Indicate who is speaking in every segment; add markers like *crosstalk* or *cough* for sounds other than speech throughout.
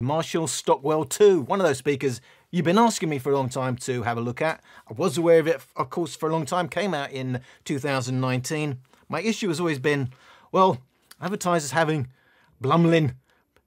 Speaker 1: Marshall Stockwell 2, one of those speakers you've been asking me for a long time to have a look at. I was aware of it, of course, for a long time, came out in 2019. My issue has always been, well, advertisers having Blumlein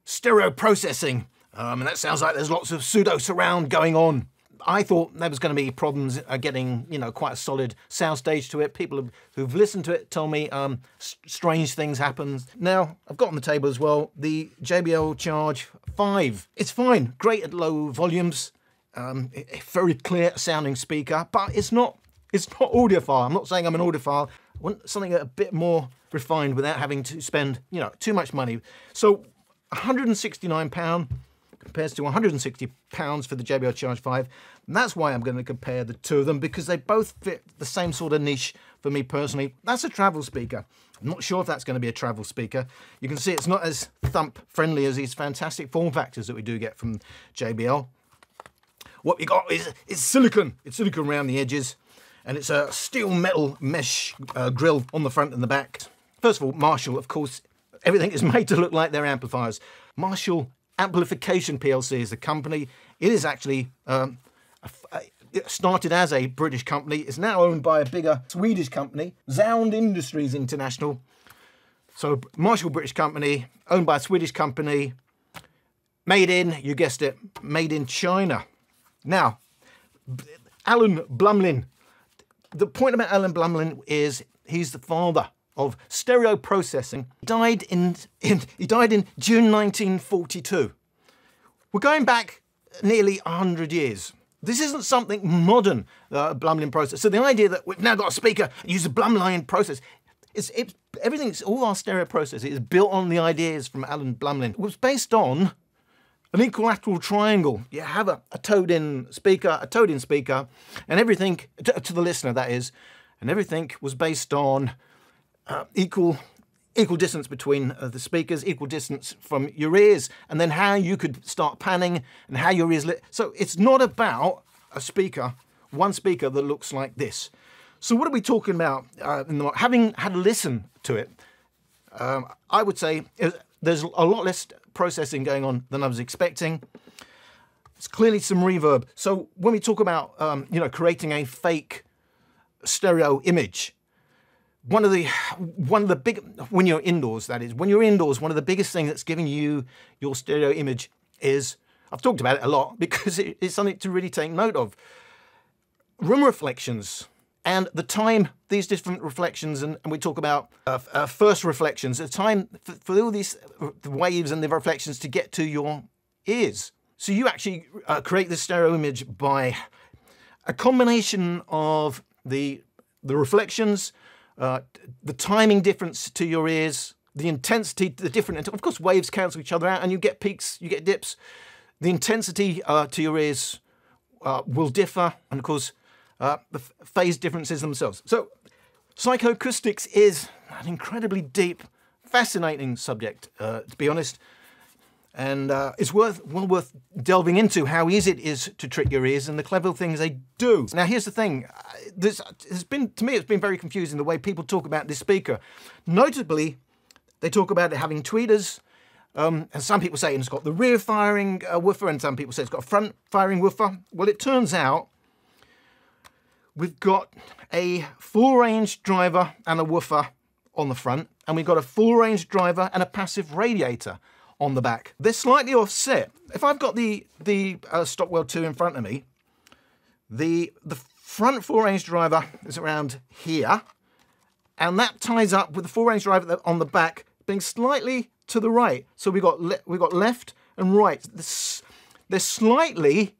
Speaker 1: stereo processing, um, and that sounds like there's lots of pseudo surround going on. I thought there was going to be problems uh, getting, you know, quite a solid soundstage to it. People who've listened to it tell me um, strange things happen. Now, I've got on the table as well the JBL Charge 5. It's fine, great at low volumes, um, very clear sounding speaker, but it's not it's not audiophile. I'm not saying I'm an audiophile. I want something a bit more refined without having to spend, you know, too much money. So 169 pound compares to 160 pounds for the JBL Charge 5. And that's why I'm going to compare the two of them because they both fit the same sort of niche for me personally. That's a travel speaker. I'm not sure if that's going to be a travel speaker. You can see it's not as thump friendly as these fantastic form factors that we do get from JBL. What we got is it's silicon. It's silicon around the edges and it's a steel metal mesh uh, grill on the front and the back. First of all, Marshall, of course, everything is *laughs* made to look like their amplifiers. Marshall Amplification PLC is the company. It is actually um, it started as a British company. It's now owned by a bigger Swedish company, Zound Industries International. So Marshall British company, owned by a Swedish company, made in, you guessed it, made in China. Now, Alan Blumlein. The point about Alan Blumlein is he's the father of stereo processing. He died in, in, he died in June 1942. We're going back nearly 100 years. This isn't something modern, uh, Blumlein process. So the idea that we've now got a speaker, use a Blumlein process, it's, it's, everything's, all our stereo process is built on the ideas from Alan Blumlein. It was based on an equilateral triangle. You have a, a towed-in speaker, a towed-in speaker, and everything, to, to the listener that is, and everything was based on uh, equal equal distance between uh, the speakers, equal distance from your ears, and then how you could start panning and how your ears lit. So it's not about a speaker, one speaker that looks like this. So what are we talking about? Uh, the, having had a listen to it, um, I would say there's a lot less processing going on than I was expecting. It's clearly some reverb. So when we talk about um, you know creating a fake stereo image, one of the one of the big when you're indoors that is when you're indoors one of the biggest things that's giving you your stereo image is I've talked about it a lot *laughs* because it's something to really take note of. Room reflections and the time these different reflections and, and we talk about uh, uh, first reflections the time for, for, all these the waves and the reflections to get to your ears. So you actually uh, create the stereo image by a combination of the the reflections uh, the timing difference to your ears, the intensity, the different, of course, waves cancel each other out and you get peaks, you get dips. The intensity uh, to your ears uh, will differ, and of course, uh, the phase differences themselves. So, psychoacoustics is an incredibly deep, fascinating subject, uh, to be honest and uh, it's worth well worth delving into how easy it is to trick your ears and the clever things they do. Now, here's the thing: there's, has been to me, it's been very confusing the way people talk about this speaker. Notably, they talk about it having tweeters. Um, and some people say it's got the rear firing uh, woofer, and some people say it's got a front firing woofer. Well, it turns out we've got a full range driver and a woofer on the front, and we've got a full range driver and a passive radiator on the back. They're slightly offset. If I've got the, the uh, Stockwell 2 in front of me, the, the front full range driver is around here, and that ties up with the full range driver on the back being slightly to the right. So we've got, we've got left and right. They're slightly,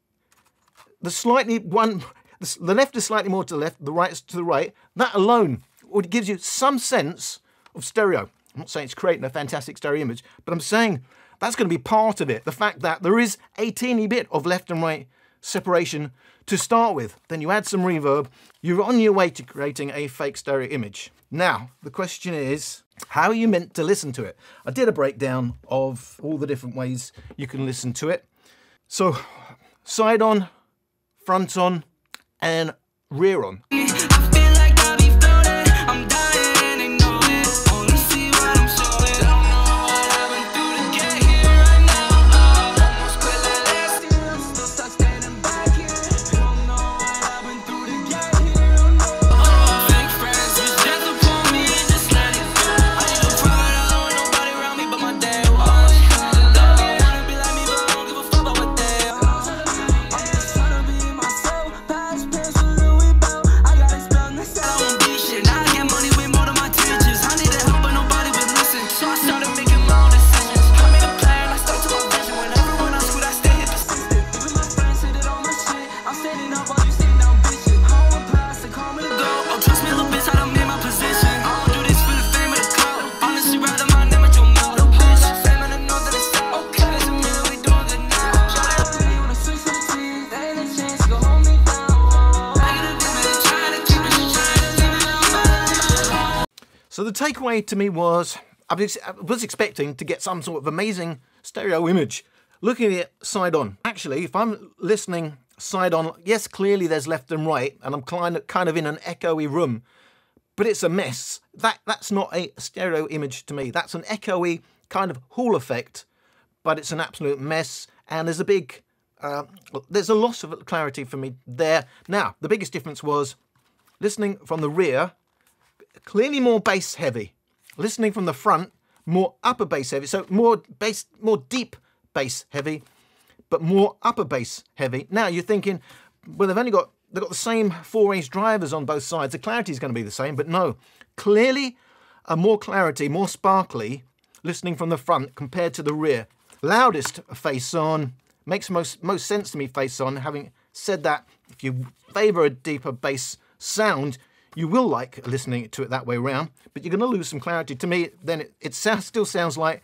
Speaker 1: the slightly one, the left is slightly more to the left, the right is to the right. That alone would gives you some sense of stereo. I'm not saying it's creating a fantastic stereo image, but I'm saying that's going to be part of it. The fact that there is a teeny bit of left and right separation to start with. Then you add some reverb, you're on your way to creating a fake stereo image. Now, the question is, how are you meant to listen to it? I did a breakdown of all the different ways you can listen to it. So, side on, front on, and rear on. Takeaway to me was I was, expecting to get some sort of amazing stereo image. Looking at it side on. Actually, if I'm listening side on, yes, clearly there's left and right, and I'm kind of in an echoey room, but it's a mess. That That's not a stereo image to me. That's an echoey kind of hall effect, but it's an absolute mess, and there's a big, uh, there's a loss of clarity for me there. Now, the biggest difference was listening from the rear, clearly more bass heavy. Listening from the front, more upper bass heavy. So more bass, more deep bass heavy, but more upper bass heavy. Now you're thinking, well, they've only got they've got the same four-inch drivers on both sides. The clarity is going to be the same, but no, clearly a more clarity, more sparkly, listening from the front compared to the rear. Loudest face on makes most most sense to me. Face on. Having said that, if you favour a deeper bass sound, you will like listening to it that way around, but you're going to lose some clarity. To me, then it, it sounds, still sounds like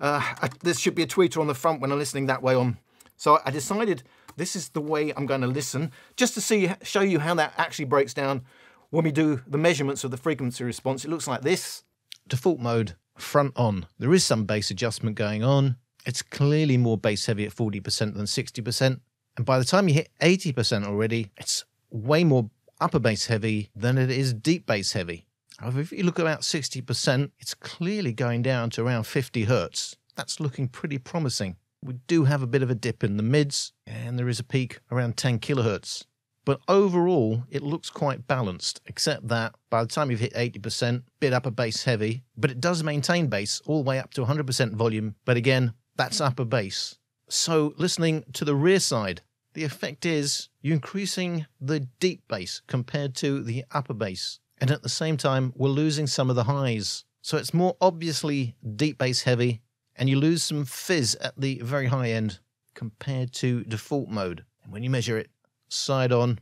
Speaker 1: uh, I, there should be a tweeter on the front when I'm listening that way on. So I decided this is the way I'm going to listen, just to see show you how that actually breaks down when we do the measurements of the frequency response. It looks like this.
Speaker 2: Default mode, front on. There is some bass adjustment going on. It's clearly more bass heavy at 40% than 60%. And by the time you hit 80% already, it's way more upper bass heavy than it is deep bass heavy. However, if you look at about 60%, it's clearly going down to around 50 hertz. That's looking pretty promising. We do have a bit of a dip in the mids, and there is a peak around 10 kilohertz. But overall, it looks quite balanced, except that by the time you've hit 80%, bit upper bass heavy, but it does maintain bass all the way up to 100% volume. But again, that's upper bass. So listening to the rear side, the effect is you're increasing the deep bass compared to the upper bass. And at the same time, we're losing some of the highs. So it's more obviously deep bass heavy, and you lose some fizz at the very high end compared to default mode. And when you measure it side on,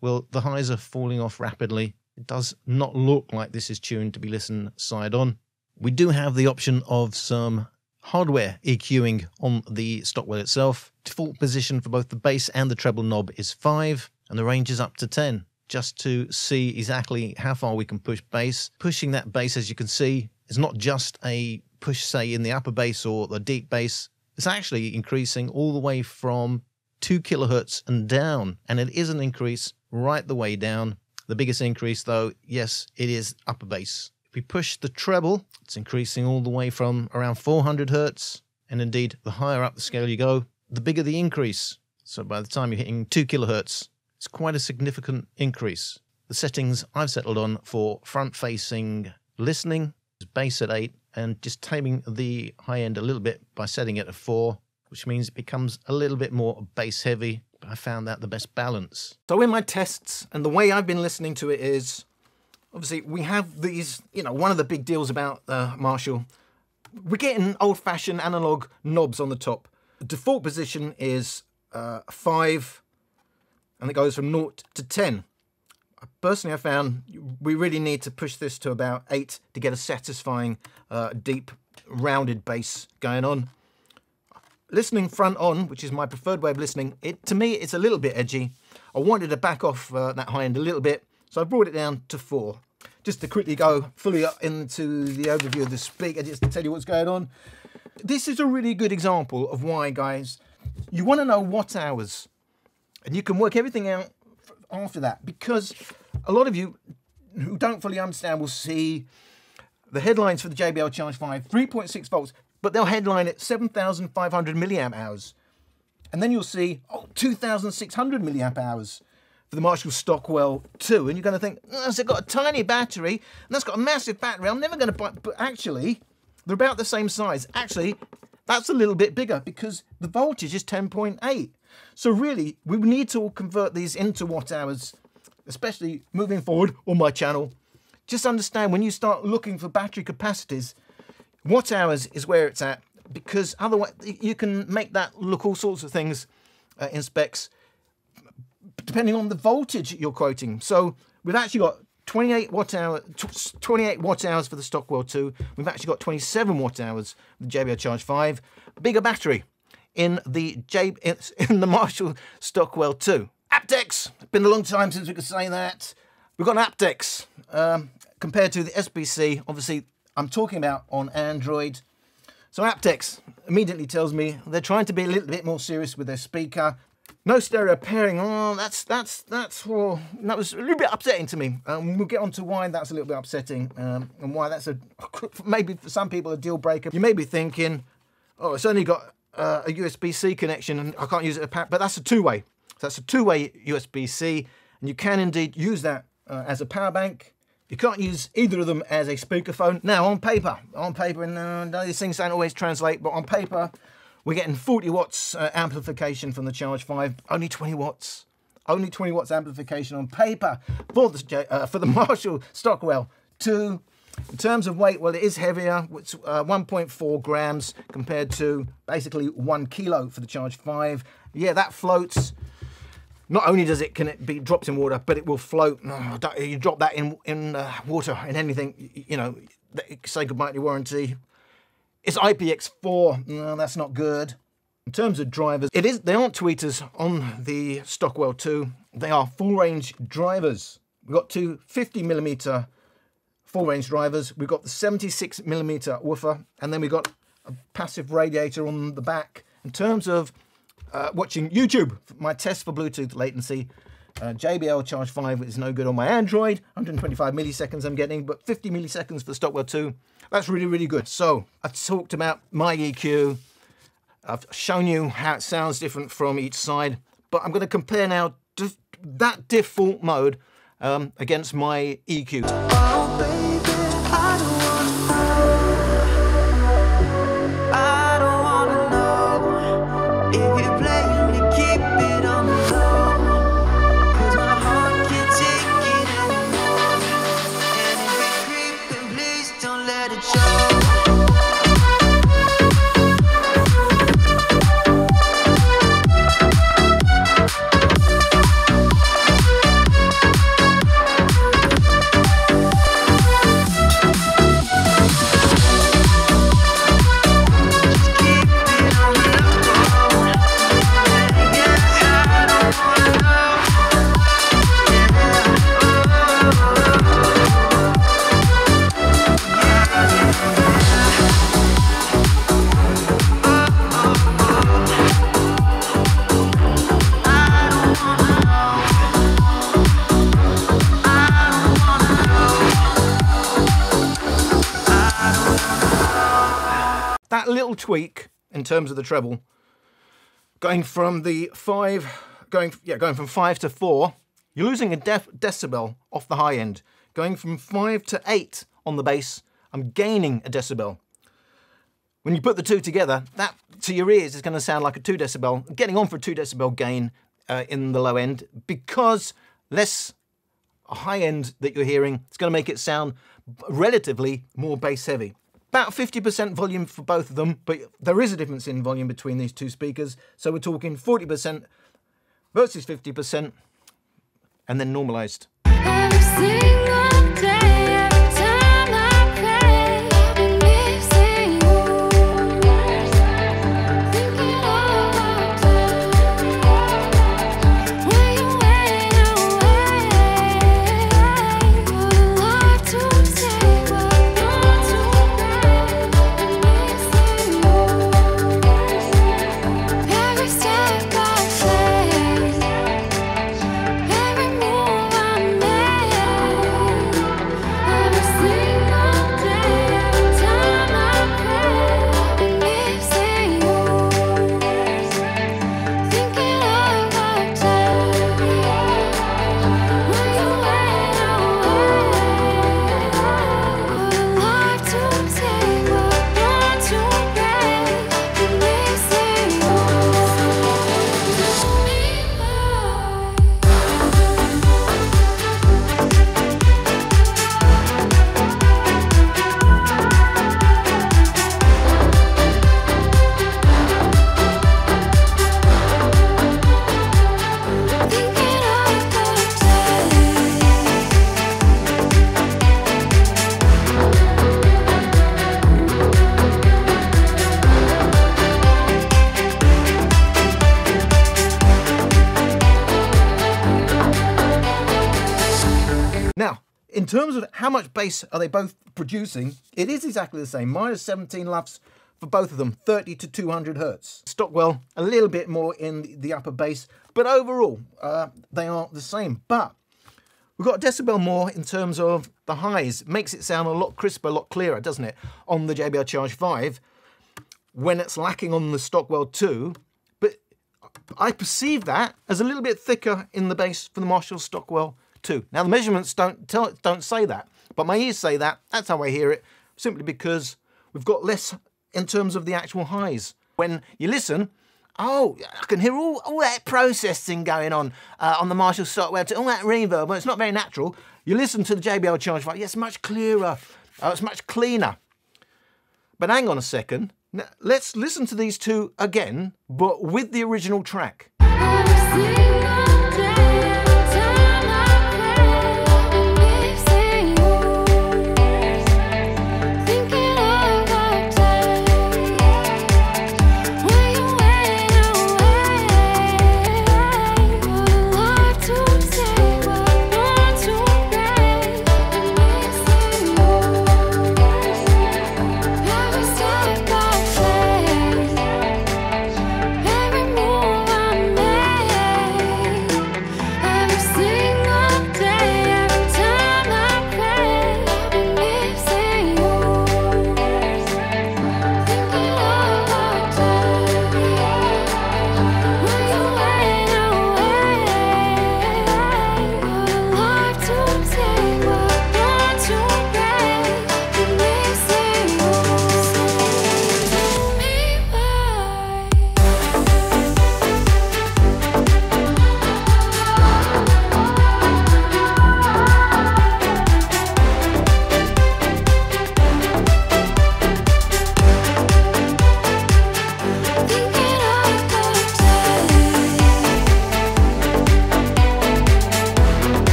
Speaker 2: well, the highs are falling off rapidly. It does not look like this is tuned to be listened side on. We do have the option of some hardware EQing on the Stockwell itself. Default position for both the bass and the treble knob is 5, and the range is up to 10, just to see exactly how far we can push bass. Pushing that bass, as you can see, is not just a push, say, in the upper bass or the deep bass. It's actually increasing all the way from 2 kilohertz and down, and it is an increase right the way down. The biggest increase, though, yes, it is upper bass we push the treble, it's increasing all the way from around 400 hertz. And indeed, the higher up the scale you go, the bigger the increase. So by the time you're hitting 2 kilohertz, it's quite a significant increase. The settings I've settled on for front facing listening is bass at 8 and just taming the high end a little bit by setting it at 4, which means it becomes a little bit more bass heavy. But I found that the best balance.
Speaker 1: So in my tests, and the way I've been listening to it is obviously we have these, you know, one of the big deals about uh, Marshall, we're getting old-fashioned analog knobs on the top. The default position is uh, 5, and it goes from 0 to 10. Personally, I found we really need to push this to about 8 to get a satisfying, uh, deep, rounded bass going on. Listening front on, which is my preferred way of listening, it to me it's a little bit edgy. I wanted to back off uh, that high end a little bit, so I brought it down to 4 just to quickly go fully into the overview of the speaker, just to tell you what's going on. This is a really good example of why, guys, you want to know watt hours, and you can work everything out after that, because a lot of you who don't fully understand will see the headlines for the JBL Charge 5, 3.6 volts, but they'll headline it 7,500 milliamp hours. And then you'll see, oh, 2,600 milliamp hours for the Marshall Stockwell 2, and you're going to think, oh, it's got a tiny battery, and that's got a massive battery, I'm never going to buy, but actually, they're about the same size. Actually, that's a little bit bigger because the voltage is 10.8. So really, we need to all convert these into watt hours, especially moving forward on my channel. Just understand when you start looking for battery capacities, watt hours is where it's at because otherwise you can make that look all sorts of things uh, in specs depending on the voltage you're quoting. So we've actually got 28 watt hour, 28 watt hours for the Stockwell 2. We've actually got 27 watt hours the JBL Charge 5. Bigger battery in the J *laughs* in the Marshall Stockwell 2. AptX. Been a long time since we could say that. We've got an aptX. Um, compared to the SBC, obviously, I'm talking about on Android. So aptX immediately tells me they're trying to be a little bit more serious with their speaker. No stereo pairing. Oh, that's that's that's oh, that was a little bit upsetting to me. Um, we'll get on to why that's a little bit upsetting um, and why that's a *laughs* maybe for some people a deal breaker. You may be thinking, oh, it's only got uh, a USB-C connection and I can't use it a pack, but that's a two-way. So that's a two-way USB-C, and you can indeed use that uh, as a power bank you can't use either of them as a speakerphone. Now, on paper, on paper, and uh, these things don't always translate, but on paper, we're getting 40 watts uh, amplification from the Charge 5, only 20 watts. Only 20 watts amplification on paper for the, uh, for the *laughs* Marshall Stockwell 2. In terms of weight, well, it is heavier. It's uh, 1.4 grams compared to basically one kilo for the Charge 5. Yeah, that floats not only does it can it be dropped in water, but it will float. You drop that in in uh, water in anything, you know, say goodbye to your warranty. It's IPX4. No, that's not good. In terms of drivers, it is they aren't tweeters on the Stockwell 2. They are full range drivers. We've got two 50 millimeter full range drivers. We've got the 76 millimeter woofer, and then we've got a passive radiator on the back. In terms of uh, watching YouTube, my test for Bluetooth latency. Uh, JBL Charge 5 is no good on my Android. 125 milliseconds I'm getting, but 50 milliseconds for the Stockwell 2. That's really, really good. So I've talked about my EQ. I've shown you how it sounds different from each side, but I'm going to compare now that default mode um, against my EQ. Tweak in terms of the treble, going from the five, going yeah, going from five to four, you're losing a def, decibel off the high end. Going from five to eight on the bass, I'm gaining a decibel. When you put the two together, that to your ears is going to sound like a two decibel, getting on for a two decibel gain uh, in the low end because less high end that you're hearing, it's going to make it sound relatively more bass heavy about 50% volume for both of them, but there is a difference in volume between these two speakers. So we're talking 40% versus 50% and then normalized. How much bass are they both producing, it is exactly the same. Minus 17 LUFS for both of them, 30 to 200 hertz. Stockwell, a little bit more in the upper bass, but overall, uh, they are the same. But we've got a decibel more in terms of the highs. Makes it sound a lot crisper, a lot clearer, doesn't it, on the JBL Charge 5 when it's lacking on the Stockwell 2. But I perceive that as a little bit thicker in the bass for the Marshall Stockwell 2. Now, the measurements don't, tell, don't say that, but my ears say that. That's how I hear it, simply because we've got less in terms of the actual highs. When you listen, oh, I can hear all, all that processing going on uh, on the Marshall Stockwell, all that reverb, but it's not very natural. You listen to the JBL Charge 5, yeah, it's much clearer, uh, it's much cleaner. But hang on a second, now, let's listen to these two again, but with the original track.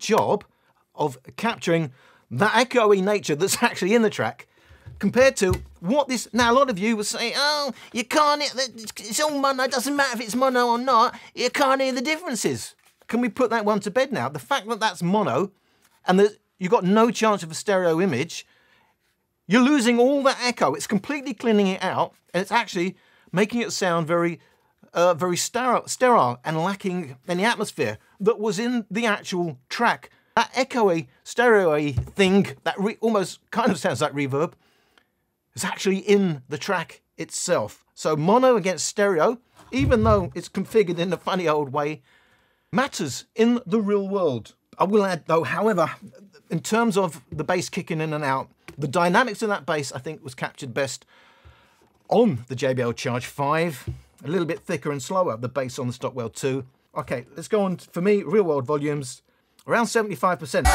Speaker 1: Job of capturing that echoey nature that's *laughs* actually in the track compared to what this now a lot of you will say oh you can't it's all mono it doesn't matter if it's mono or not you can't hear the differences. Can we put that one to bed now? The fact that that's mono and that you've got no chance of a stereo image you're losing all that echo. It's completely cleaning it out and it's actually making it sound very uh, very sterile, sterile and lacking any atmosphere that was in the actual track. That echoey, stereoy thing that almost kind of sounds like reverb is actually in the track itself. So mono against stereo, even though it's configured in a funny old way, matters in the real world. I will add though, however, in terms of the bass kicking in and out, the dynamics of that bass I think was captured best on the JBL Charge 5 a little bit thicker and slower, the bass on the Stockwell 2. Okay, let's go on, for me, real world volumes, around 75%.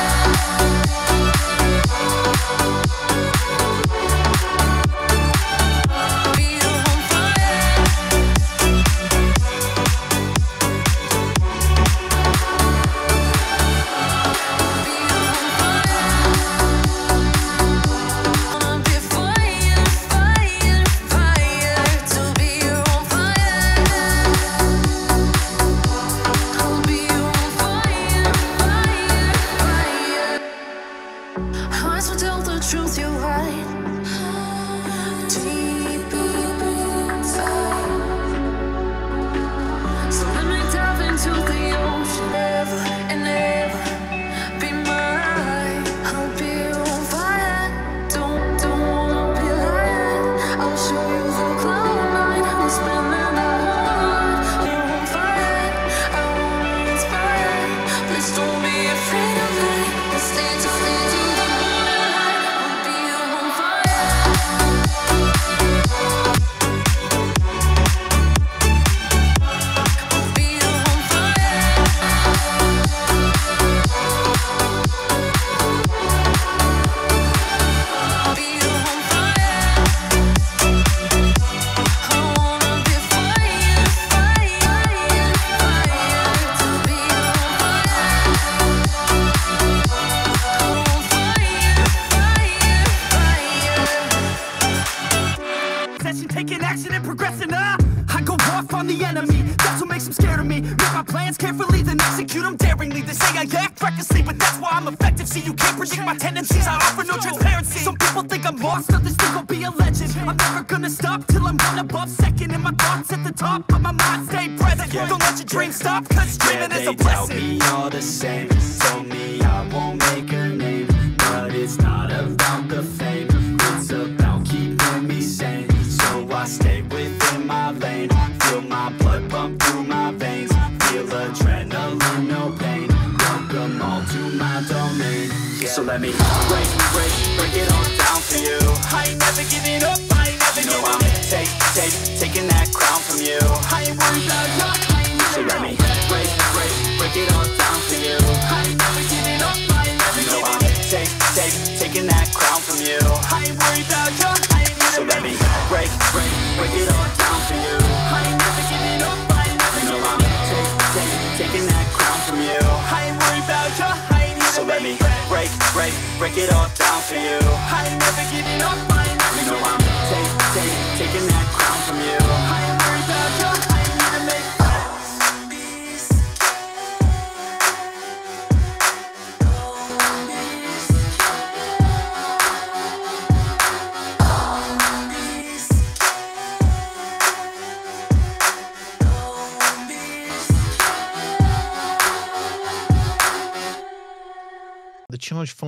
Speaker 3: Recklessly, but that's why I'm effective. See, you can't predict my tendencies. I offer no transparency. Some people think I'm lost, others think I'll be a legend. I'm never gonna stop till I'm one above second. And my thoughts at the top, but my mind stay present. Don't let your dreams stop, cause dreaming
Speaker 4: yeah,
Speaker 3: is a
Speaker 4: they tell
Speaker 3: blessing.
Speaker 4: me all the same break, it all down for you.
Speaker 3: I ain't never giving up,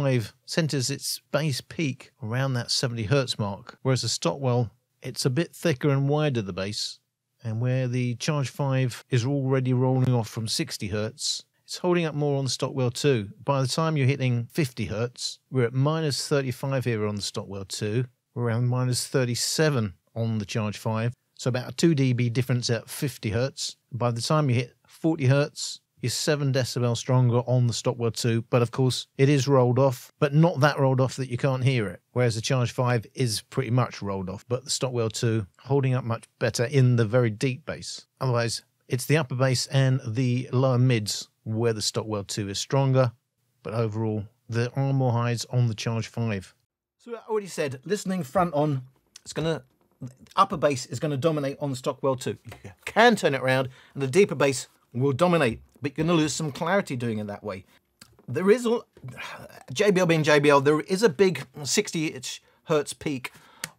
Speaker 2: 5 centers its bass peak around that 70 hertz mark, whereas the Stockwell, it's a bit thicker and wider the bass. And where the Charge 5 is already rolling off from 60 hertz, it's holding up more on the Stockwell 2. By the time you're hitting 50 hertz, we're at minus 35 here on the Stockwell 2, we're around minus 37 on the Charge 5. So about a 2 dB difference at 50 hertz. By the time you hit 40 hertz, is 7 decibel stronger on the Stockwell 2, but of course it is rolled off, but not that rolled off that you can't hear it. Whereas the Charge 5 is pretty much rolled off, but the Stockwell 2 holding up much better in the very deep bass. Otherwise, it's the upper bass and the lower mids where the Stockwell 2 is stronger, but overall, there are more highs on the Charge 5.
Speaker 1: So I already said, listening front on, it's gonna upper bass is gonna dominate on the Stockwell 2. You can turn it around, and the deeper bass will dominate, but you're gonna lose some clarity doing it that way. There is a JBL being JBL, there is a big 60 hertz peak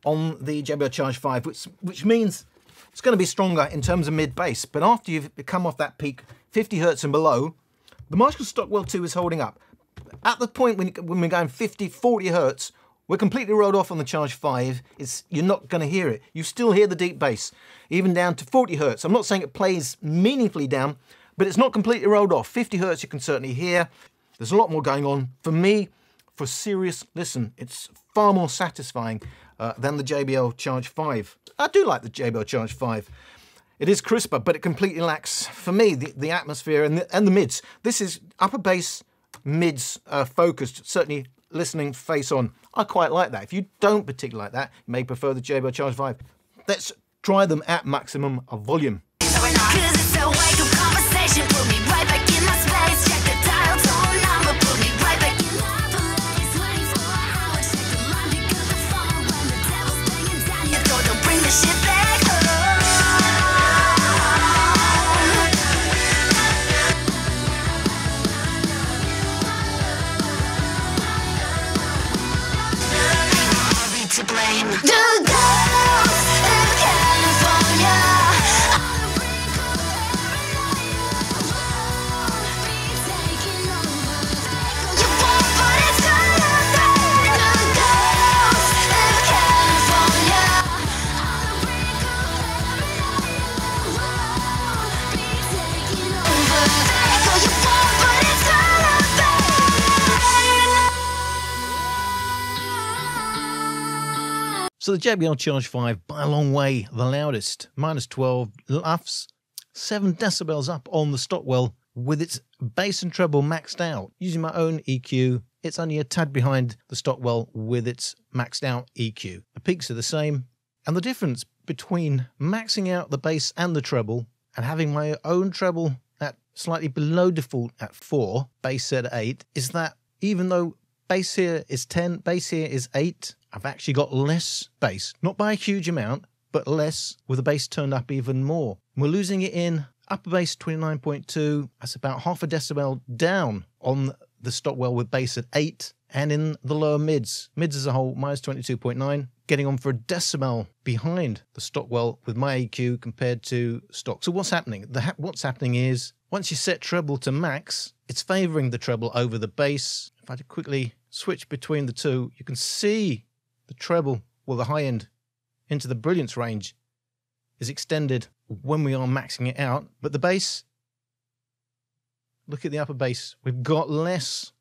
Speaker 1: on the JBL Charge 5, which which means it's going to be stronger in terms of mid bass. But after you've come off that peak, 50 hertz and below, the Marshall Stockwell 2 is holding up. At the point when, when we're going 50, 40 hertz, we're completely rolled off on the Charge 5. It's, you're not going to hear it. You still hear the deep bass, even down to 40 hertz. I'm not saying it plays meaningfully down, but it's not completely rolled off. 50 hertz you can certainly hear. There's a lot more going on. For me, for serious listen, it's far more satisfying uh, than the JBL Charge 5. I do like the JBL Charge 5. It is crisper, but it completely lacks, for me, the, the atmosphere and the, and the mids. This is upper bass, mids uh, focused, certainly listening face on. I quite like that. If you don't particularly like that, you may prefer the JBL Charge 5. Let's try them at maximum volume.
Speaker 5: The girls
Speaker 2: So the JBL Charge 5, by a long way, the loudest, minus 12 LUFS, 7 decibels up on the Stockwell with its bass and treble maxed out. Using my own EQ, it's only a tad behind the Stockwell with its maxed out EQ. The peaks are the same, and the difference between maxing out the bass and the treble and having my own treble at slightly below default at 4, bass set at 8, is that even though bass here is 10, bass here is 8. I've actually got less bass, not by a huge amount, but less with the bass turned up even more. We're losing it in Upper bass 29.2, that's about half a decibel down on the Stockwell with bass at 8. And in the lower mids, mids as a whole, minus 22.9, getting on for a decibel behind the Stockwell with my EQ compared to stock. So what's happening? Ha- what's happening is once you set treble to max, it's favoring the treble over the bass. If I quickly switch between the two, you can see the treble, well, the high end into the brilliance range is extended when we are maxing it out. But the bass, look at the upper bass. We've got less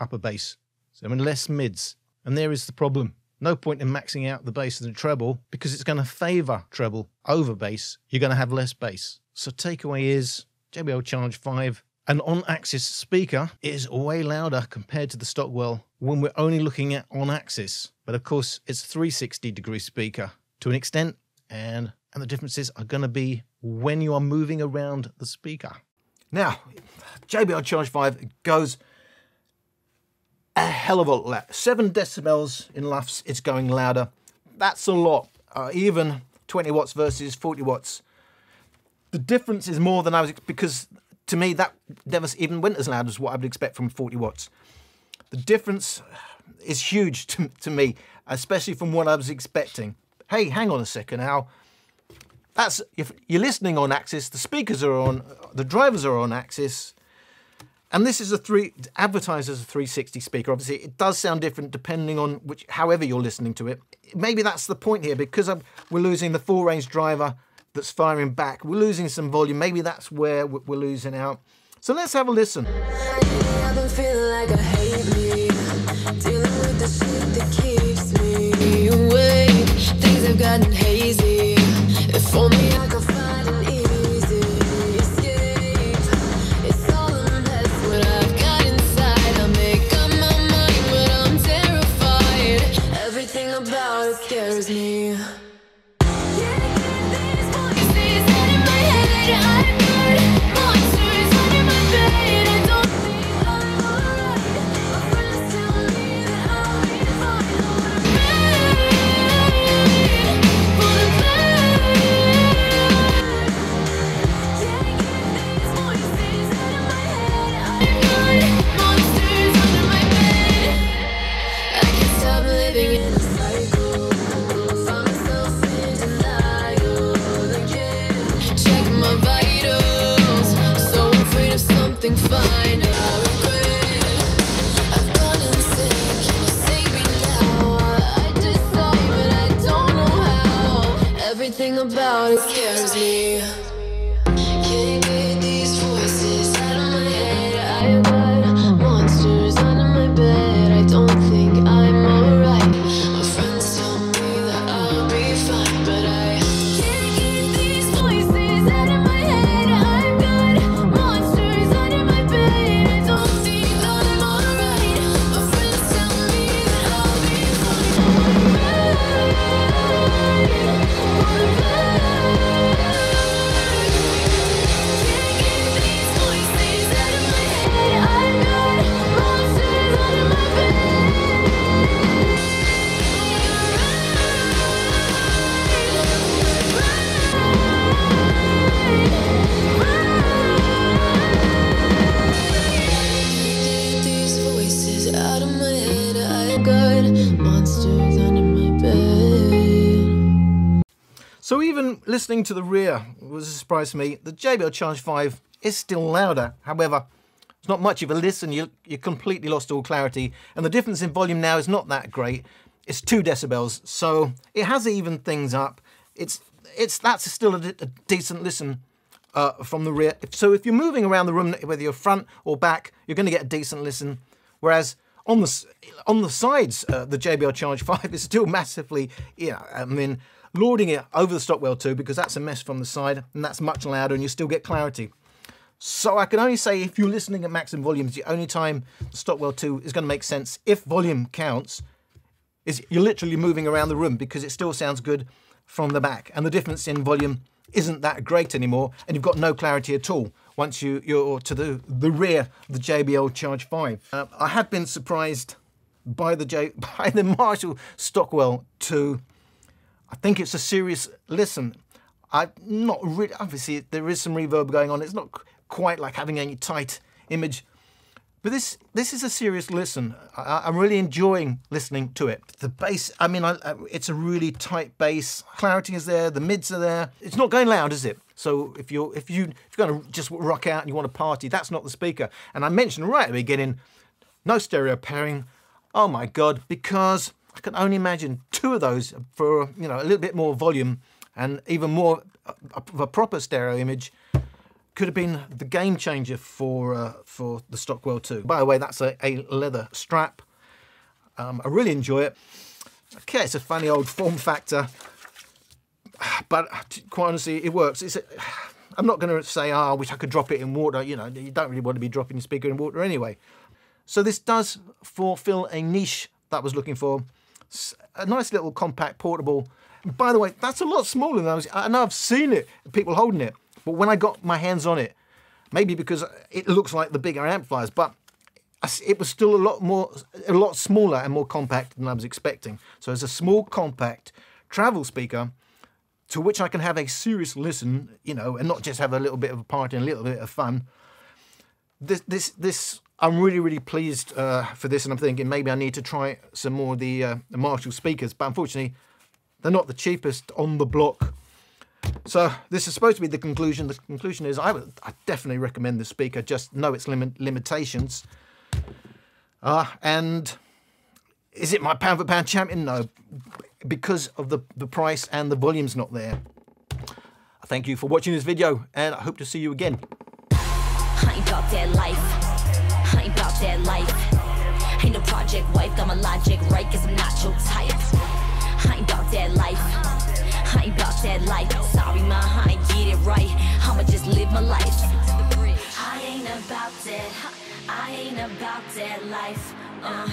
Speaker 2: upper bass, so I mean less mids. And there is the problem. No point in maxing out the bass and the treble because it's going to favor treble over bass. You're going to have less bass. So takeaway is JBL Charge 5 an on-axis speaker is way louder compared to the Stockwell when we're only looking at on-axis. But of course, it's a 360 degree speaker to an extent, and and the differences are going to be when you are moving around the speaker.
Speaker 1: Now, JBL Charge 5 goes a hell of a lot. Seven decibels in LUFS, it's going louder. That's a lot. Uh, even 20 watts versus 40 watts. The difference is more than I was because to me that never even went as loud as what I would expect from 40 watts. The difference is huge *laughs* to, to me, especially from what I was expecting. Hey, hang on a second now. That's if you're listening on axis, the speakers are on, the drivers are on axis, and this is a three advertised as a 360 speaker. Obviously, it does sound different depending on which, however you're listening to it. Maybe that's the point here because I'm, we're losing the full range driver that's firing back. We're losing some volume. Maybe that's where we're losing out. So let's have a listen.
Speaker 6: I've been about it scares me. So
Speaker 1: even listening to the rear was a surprise to me. The JBL Charge 5 is still louder. However, it's not much of a listen. You you completely lost all clarity, and the difference in volume now is not that great. It's two decibels, so it has evened things up. It's it's that's still a, a decent listen uh, from the rear. So if you're moving around the room, whether you're front or back, you're going to get a decent listen. Whereas on the on the sides, uh, the JBL Charge *laughs* 5 is still massively, you know, I mean, lording it over the Stockwell 2 because that's a mess from the side and that's much louder and you still get clarity. So I can only say if you're listening at maximum volumes, the only time the Stockwell 2 is going to make sense if volume counts is you're literally moving around the room because it still sounds good from the back. And the difference in volume isn't that great anymore, and you've got no clarity at all once you, you're to the, the rear of the JBL Charge 5. Uh, I have been surprised by the J, *laughs* by the Marshall Stockwell 2. I think it's a serious listen. I not really. Obviously, there is some reverb going on. It's not quite like having a tight image, but this this is a serious listen. I, I'm really enjoying listening to it. The bass. I mean, I- it's a really tight bass. Clarity is there. The mids are there. It's not going loud, is it? So if you're if you if you're going to just rock out and you want to party, that's not the speaker. And I mentioned right at the beginning, no stereo pairing. Oh my god! Because I can only imagine two of those for you know a little bit more volume and even more uh, of a proper stereo image could have been the game changer for uh, for the Stockwell 2. By the way, that's a, a leather strap. Um, I really enjoy it. Okay, it's a funny old form factor, but quite honestly, it works. It's a, I'm not going to say, oh, I wish I could drop it in water. You know, you don't really want to be dropping your speaker in water anyway. So this does fulfill a niche that I was looking for. A nice little compact portable. By the way, that's a lot smaller than I was. I know I've seen it, people holding it, but when I got my hands on it, maybe because it looks like the bigger amplifiers, but it was still a lot more, a lot smaller and more compact than I was expecting. So it's a small, compact travel speaker to which I can have a serious listen, you know, and not just have a little bit of a party and a little bit of fun. This, this, this. I'm really, really pleased uh, for this, and I'm thinking maybe I need to try some more of the, uh, the Marshall speakers, but unfortunately, they're not the cheapest on the block. So this is supposed to be the conclusion. The conclusion is I would, I definitely recommend the speaker. Just know its limit, limitations. Uh, and is it my pound for pound champion? No, because of the the price and the volume's not there. I thank you for watching this video, and I hope to see you again.
Speaker 5: That life. Ain't no project wife, got my logic right, cause I'm not your type. I ain't about that life. I ain't about that life. Sorry, ma, I ain't get it right. I'ma just live my life. I ain't about that. I ain't about that life. Uh.